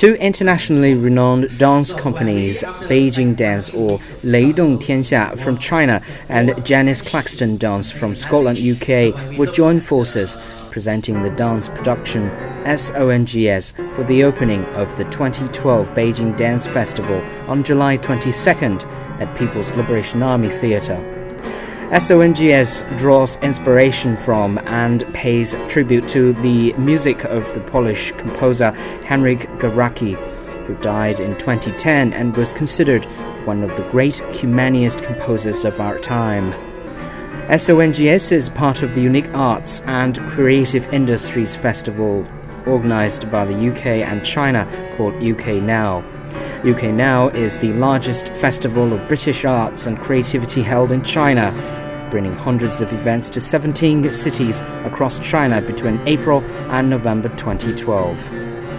Two internationally renowned dance companies, Beijing Dance or Lei Leidong Tianxia from China and Janis Claxton Dance from Scotland, UK, will join forces, presenting the dance production SONGS for the opening of the 2012 Beijing Dance Festival on July 22nd at People's Liberation Army Theatre. SONGS draws inspiration from and pays tribute to the music of the Polish composer Henryk Górecki, who died in 2010 and was considered one of the great humanist composers of our time. SONGS is part of the Unique Arts and Creative Industries Festival organized by the UK and China called UK Now. UK Now is the largest festival of British arts and creativity held in China bringing hundreds of events to 17 cities across China between April and November 2012.